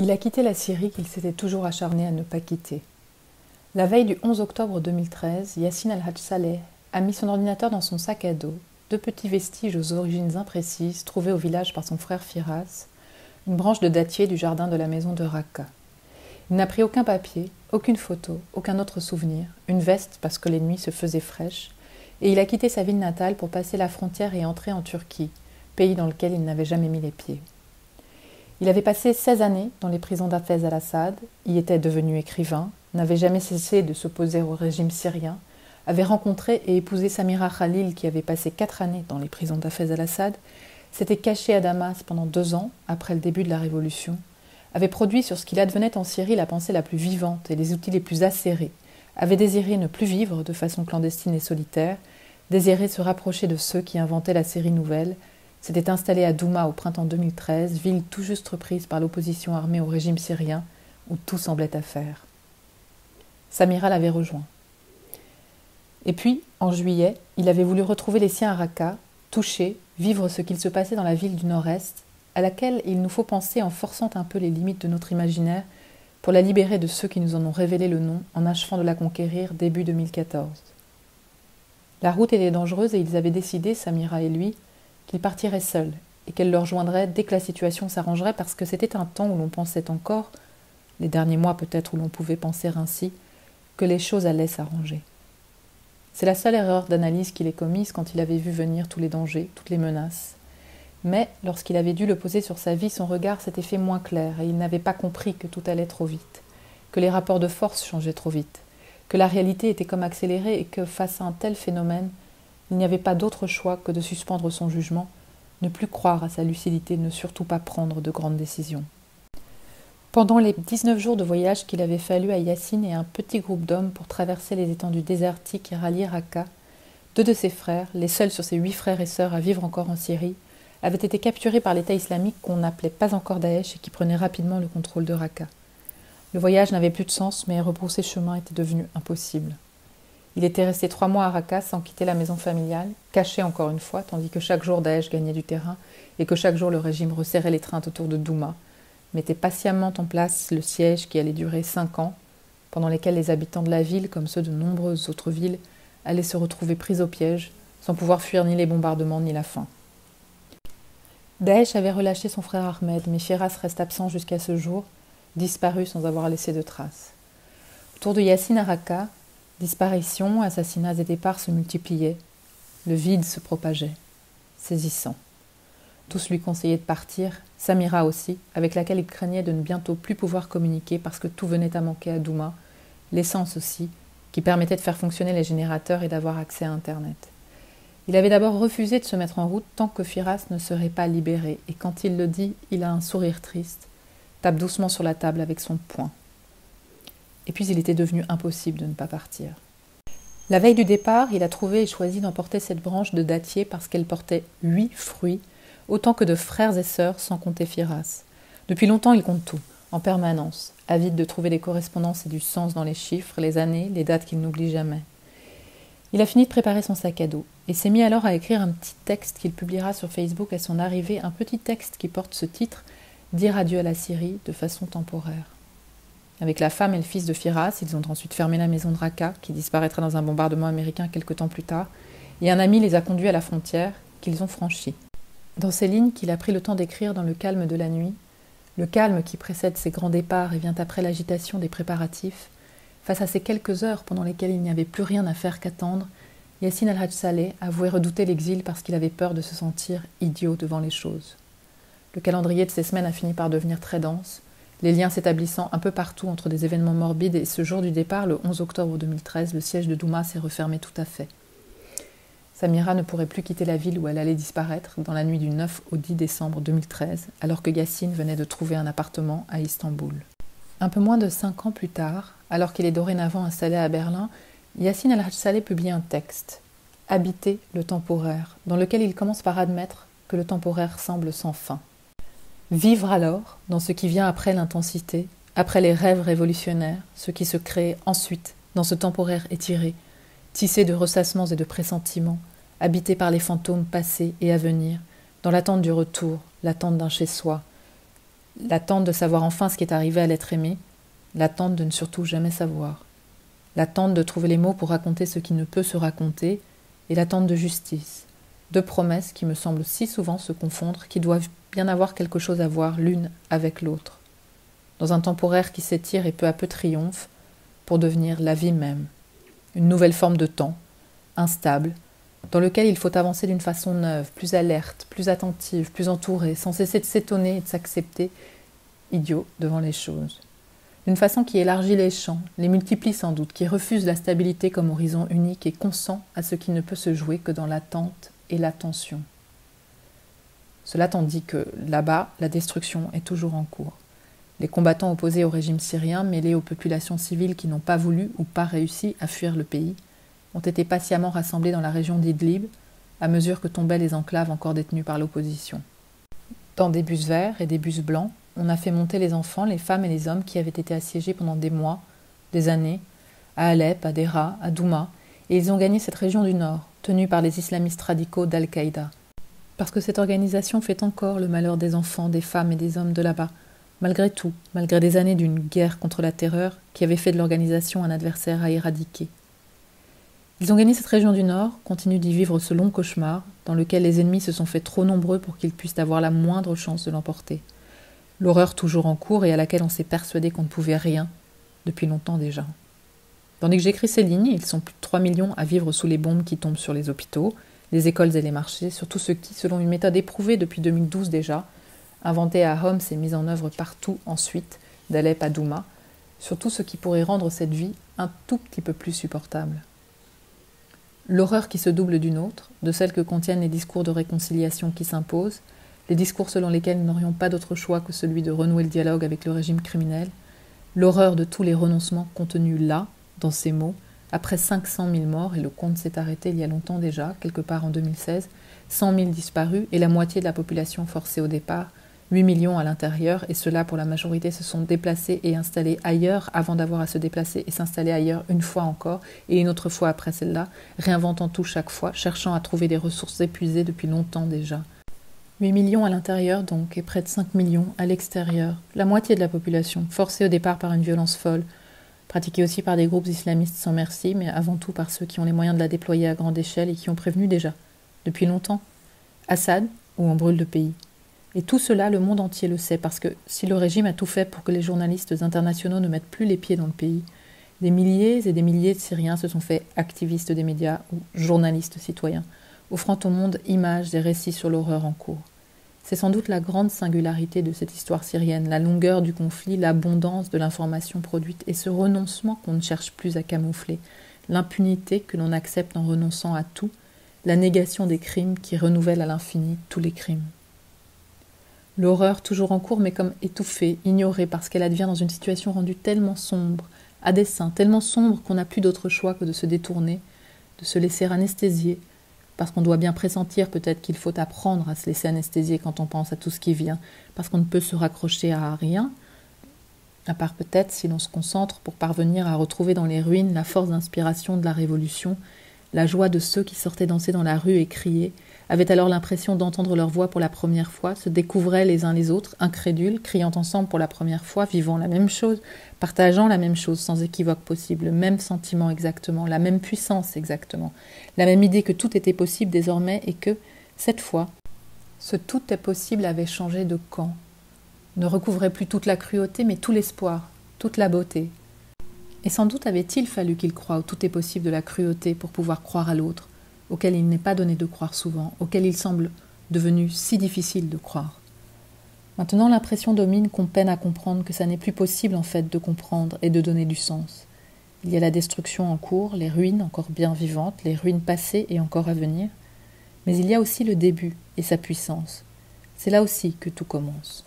Il a quitté la Syrie qu'il s'était toujours acharné à ne pas quitter. La veille du 11 octobre 2013, Yassine al-Hajj Saleh a mis son ordinateur dans son sac à dos, deux petits vestiges aux origines imprécises trouvés au village par son frère Firas, une branche de dattier du jardin de la maison de Raqqa. Il n'a pris aucun papier, aucune photo, aucun autre souvenir, une veste parce que les nuits se faisaient fraîches, et il a quitté sa ville natale pour passer la frontière et entrer en Turquie, pays dans lequel il n'avait jamais mis les pieds. Il avait passé 16 années dans les prisons d'Afez al-Assad, y était devenu écrivain, n'avait jamais cessé de s'opposer au régime syrien, avait rencontré et épousé Samira Khalil qui avait passé 4 années dans les prisons d'Afez al-Assad, s'était caché à Damas pendant deux ans après le début de la révolution, avait produit sur ce qu'il advenait en Syrie la pensée la plus vivante et les outils les plus acérés, avait désiré ne plus vivre de façon clandestine et solitaire, désiré se rapprocher de ceux qui inventaient la série nouvelle, s'était installé à Douma au printemps 2013, ville tout juste reprise par l'opposition armée au régime syrien, où tout semblait à faire. Samira l'avait rejoint. Et puis, en juillet, il avait voulu retrouver les siens à Raqqa, toucher, vivre ce qu'il se passait dans la ville du Nord-Est, à laquelle il nous faut penser en forçant un peu les limites de notre imaginaire pour la libérer de ceux qui nous en ont révélé le nom en achevant de la conquérir début 2014. La route était dangereuse et ils avaient décidé, Samira et lui, qu'ils partiraient seuls et qu'elle leur joindrait dès que la situation s'arrangerait parce que c'était un temps où l'on pensait encore, les derniers mois peut-être où l'on pouvait penser ainsi, que les choses allaient s'arranger. C'est la seule erreur d'analyse qu'il ait commise quand il avait vu venir tous les dangers, toutes les menaces. Mais lorsqu'il avait dû le poser sur sa vie, son regard s'était fait moins clair et il n'avait pas compris que tout allait trop vite, que les rapports de force changeaient trop vite, que la réalité était comme accélérée et que face à un tel phénomène, il n'y avait pas d'autre choix que de suspendre son jugement, ne plus croire à sa lucidité, ne surtout pas prendre de grandes décisions. Pendant les 19 jours de voyage qu'il avait fallu à Yassine et à un petit groupe d'hommes pour traverser les étendues désertiques et rallier Raqqa, deux de ses frères, les seuls sur ses huit frères et sœurs à vivre encore en Syrie, avaient été capturés par l'État islamique qu'on n'appelait pas encore Daesh et qui prenait rapidement le contrôle de Raqqa. Le voyage n'avait plus de sens, mais rebrousser chemin était devenu impossible. Il était resté trois mois à Raqqa sans quitter la maison familiale, caché encore une fois, tandis que chaque jour Daesh gagnait du terrain et que chaque jour le régime resserrait l'étreinte autour de Douma, mettait patiemment en place le siège qui allait durer cinq ans, pendant lesquels les habitants de la ville, comme ceux de nombreuses autres villes, allaient se retrouver pris au piège, sans pouvoir fuir ni les bombardements ni la faim. Daesh avait relâché son frère Ahmed, mais Firas reste absent jusqu'à ce jour, disparu sans avoir laissé de traces. Autour de Yassine à Raqqa, Disparitions, assassinats et départs se multipliaient. Le vide se propageait, saisissant. Tous lui conseillaient de partir, Samira aussi, avec laquelle il craignait de ne bientôt plus pouvoir communiquer parce que tout venait à manquer à Douma, l'essence aussi, qui permettait de faire fonctionner les générateurs et d'avoir accès à Internet. Il avait d'abord refusé de se mettre en route tant que Firas ne serait pas libéré, et quand il le dit, il a un sourire triste, tape doucement sur la table avec son poing. Et puis il était devenu impossible de ne pas partir. La veille du départ, il a trouvé et choisi d'emporter cette branche de dattier parce qu'elle portait huit fruits, autant que de frères et sœurs, sans compter Firas. Depuis longtemps, il compte tout, en permanence, avide de trouver des correspondances et du sens dans les chiffres, les années, les dates qu'il n'oublie jamais. Il a fini de préparer son sac à dos et s'est mis alors à écrire un petit texte qu'il publiera sur Facebook à son arrivée, un petit texte qui porte ce titre Dire adieu à la Syrie de façon temporaire. Avec la femme et le fils de Firas, ils ont ensuite fermé la maison de Raqqa, qui disparaîtra dans un bombardement américain quelque temps plus tard, et un ami les a conduits à la frontière, qu'ils ont franchie. Dans ces lignes qu'il a pris le temps d'écrire dans le calme de la nuit, le calme qui précède ses grands départs et vient après l'agitation des préparatifs, face à ces quelques heures pendant lesquelles il n'y avait plus rien à faire qu'attendre, Yassine al-Hajj Saleh avouait redouter l'exil parce qu'il avait peur de se sentir idiot devant les choses. Le calendrier de ces semaines a fini par devenir très dense, les liens s'établissant un peu partout entre des événements morbides, et ce jour du départ, le 11 octobre 2013, le siège de Douma s'est refermé tout à fait. Samira ne pourrait plus quitter la ville où elle allait disparaître dans la nuit du 9 au 10 décembre 2013, alors que Yassine venait de trouver un appartement à Istanbul. Un peu moins de cinq ans plus tard, alors qu'il est dorénavant installé à Berlin, Yassine al-Hajsaleh publie un texte, Habiter le temporaire, dans lequel il commence par admettre que le temporaire semble sans fin. Vivre alors, dans ce qui vient après l'intensité, après les rêves révolutionnaires, ce qui se crée ensuite, dans ce temporaire étiré, tissé de ressassements et de pressentiments, habité par les fantômes passés et à venir, dans l'attente du retour, l'attente d'un chez-soi, L'attente de savoir enfin ce qui est arrivé à l'être aimé, l'attente de ne surtout jamais savoir, l'attente de trouver les mots pour raconter ce qui ne peut se raconter, et l'attente de justice, deux promesses qui me semblent si souvent se confondre, qui doivent bien avoir quelque chose à voir l'une avec l'autre, dans un temporaire qui s'étire et peu à peu triomphe, pour devenir la vie même, une nouvelle forme de temps, instable, dans lequel il faut avancer d'une façon neuve, plus alerte, plus attentive, plus entourée, sans cesser de s'étonner et de s'accepter idiot devant les choses. D'une façon qui élargit les champs, les multiplie sans doute, qui refuse la stabilité comme horizon unique et consent à ce qui ne peut se jouer que dans l'attente et l'attention. Cela tandis que, là-bas, la destruction est toujours en cours. Les combattants opposés au régime syrien, mêlés aux populations civiles qui n'ont pas voulu ou pas réussi à fuir le pays, ont été patiemment rassemblés dans la région d'Idlib, à mesure que tombaient les enclaves encore détenues par l'opposition. Dans des bus verts et des bus blancs, on a fait monter les enfants, les femmes et les hommes qui avaient été assiégés pendant des mois, des années, à Alep, à Dera, à Douma, et ils ont gagné cette région du Nord, tenue par les islamistes radicaux d'Al-Qaïda. Parce que cette organisation fait encore le malheur des enfants, des femmes et des hommes de là-bas, malgré tout, malgré des années d'une guerre contre la terreur qui avait fait de l'organisation un adversaire à éradiquer. Ils ont gagné cette région du Nord, continuent d'y vivre ce long cauchemar, dans lequel les ennemis se sont fait trop nombreux pour qu'ils puissent avoir la moindre chance de l'emporter. L'horreur toujours en cours et à laquelle on s'est persuadé qu'on ne pouvait rien, depuis longtemps déjà. Tandis que j'écris ces lignes, ils sont plus de 3 millions à vivre sous les bombes qui tombent sur les hôpitaux, les écoles et les marchés, surtout ceux qui, selon une méthode éprouvée depuis 2012 déjà, inventée à Homs et mise en œuvre partout ensuite, d'Alep à Douma, surtout ce qui pourrait rendre cette vie un tout petit peu plus supportable. L'horreur qui se double d'une autre, de celle que contiennent les discours de réconciliation qui s'imposent, les discours selon lesquels nous n'aurions pas d'autre choix que celui de renouer le dialogue avec le régime criminel, l'horreur de tous les renoncements contenus là, dans ces mots, après 500 000 morts, et le compte s'est arrêté il y a longtemps déjà, quelque part en 2016, 100 000 disparus et la moitié de la population forcée au départ, 8 millions à l'intérieur, et ceux-là, pour la majorité, se sont déplacés et installés ailleurs avant d'avoir à se déplacer et s'installer ailleurs une fois encore, et une autre fois après celle-là, réinventant tout chaque fois, cherchant à trouver des ressources épuisées depuis longtemps déjà. 8 millions à l'intérieur donc, et près de 5 millions à l'extérieur, la moitié de la population, forcée au départ par une violence folle, pratiquée aussi par des groupes islamistes sans merci, mais avant tout par ceux qui ont les moyens de la déployer à grande échelle et qui ont prévenu déjà, depuis longtemps, Assad, ou on brûle le pays. Et tout cela, le monde entier le sait, parce que si le régime a tout fait pour que les journalistes internationaux ne mettent plus les pieds dans le pays, des milliers et des milliers de Syriens se sont faits activistes des médias ou journalistes citoyens, offrant au monde images et récits sur l'horreur en cours. C'est sans doute la grande singularité de cette histoire syrienne, la longueur du conflit, l'abondance de l'information produite et ce renoncement qu'on ne cherche plus à camoufler, l'impunité que l'on accepte en renonçant à tout, la négation des crimes qui renouvellent à l'infini tous les crimes. L'horreur toujours en cours, mais comme étouffée, ignorée, parce qu'elle advient dans une situation rendue tellement sombre, à dessein, tellement sombre qu'on n'a plus d'autre choix que de se détourner, de se laisser anesthésier, parce qu'on doit bien pressentir peut-être qu'il faut apprendre à se laisser anesthésier quand on pense à tout ce qui vient, parce qu'on ne peut se raccrocher à rien, à part peut-être si l'on se concentre pour parvenir à retrouver dans les ruines la force d'inspiration de la Révolution, la joie de ceux qui sortaient danser dans la rue et crier, avaient alors l'impression d'entendre leur voix pour la première fois, se découvraient les uns les autres, incrédules, criant ensemble pour la première fois, vivant la même chose, partageant la même chose sans équivoque possible, le même sentiment exactement, la même puissance exactement, la même idée que tout était possible désormais et que, cette fois, ce tout est possible avait changé de camp, ne recouvrait plus toute la cruauté mais tout l'espoir, toute la beauté. Et sans doute avait-il fallu qu'il croie au tout est possible de la cruauté pour pouvoir croire à l'autre, auquel il n'est pas donné de croire souvent, auquel il semble devenu si difficile de croire. Maintenant l'impression domine qu'on peine à comprendre que ça n'est plus possible en fait de comprendre et de donner du sens. Il y a la destruction en cours, les ruines encore bien vivantes, les ruines passées et encore à venir, mais il y a aussi le début et sa puissance. C'est là aussi que tout commence.